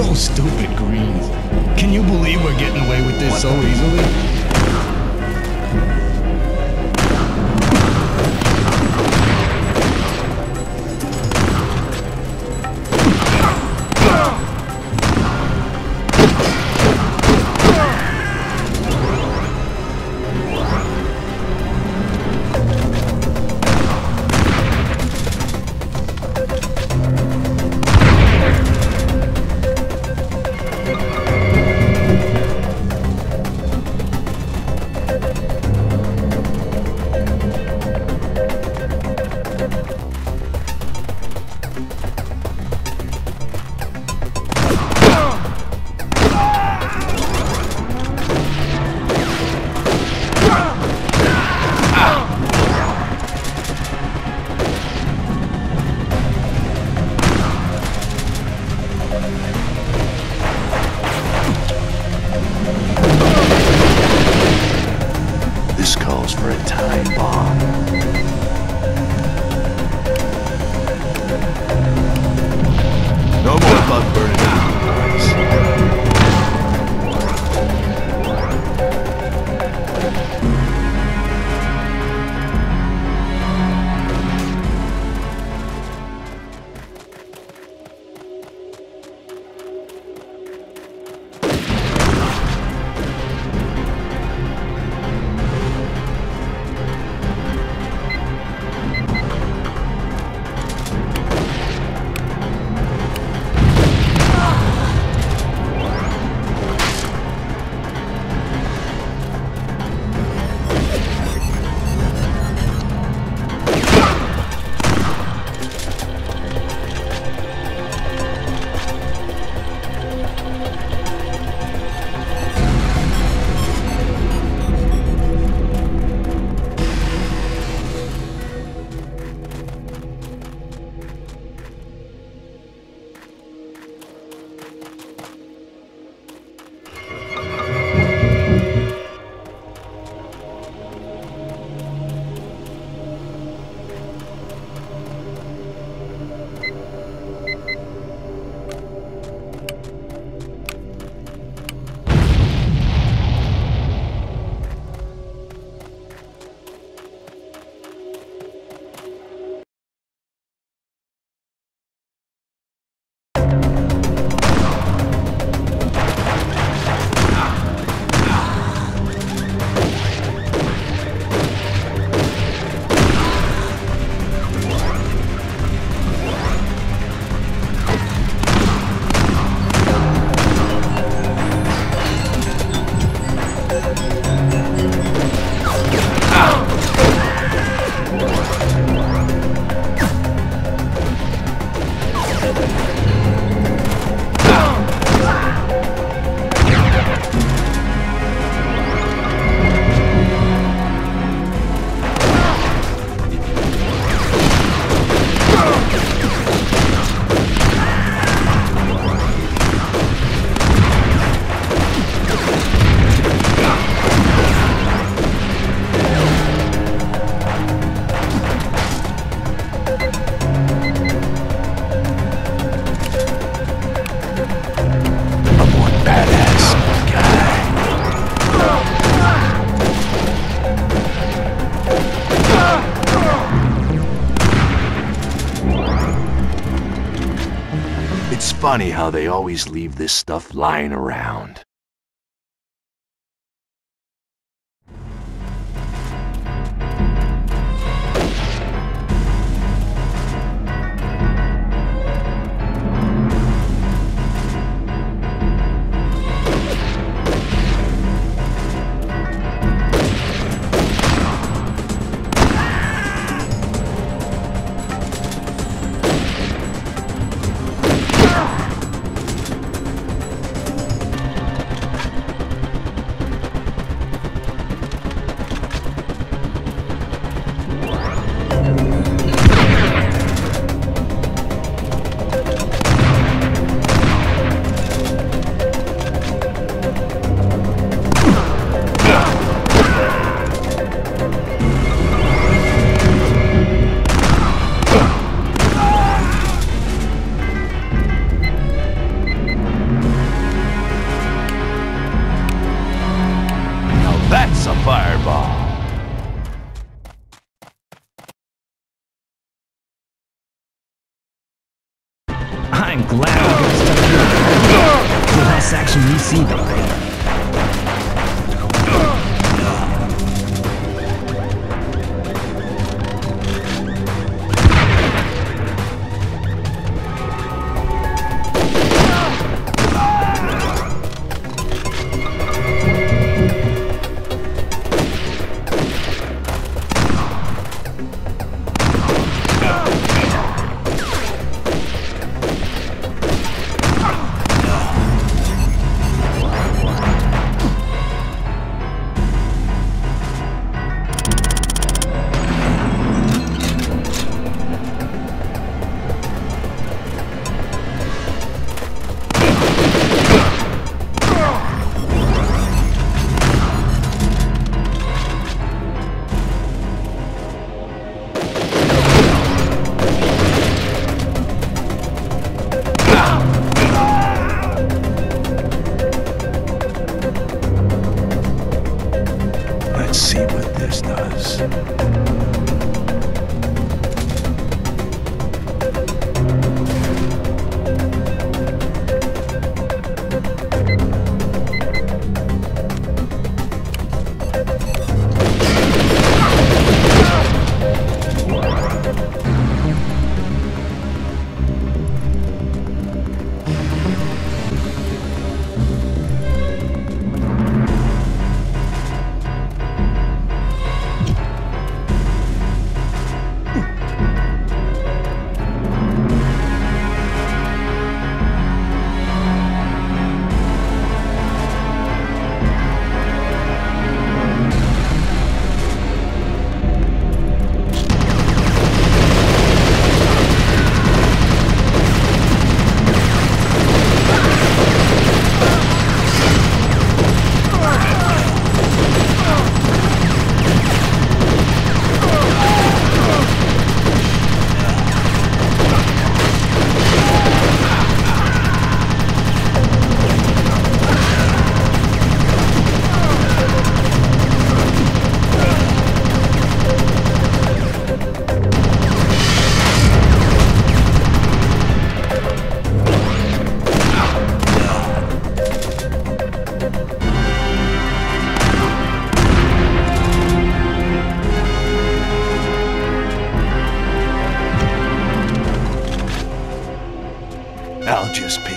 Those stupid greens. Can you believe we're getting away with this so easily? for a time bomb. Funny how they always leave this stuff lying around. I am glad we got stuck here. Jailhouse action received, alright. Just.